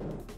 you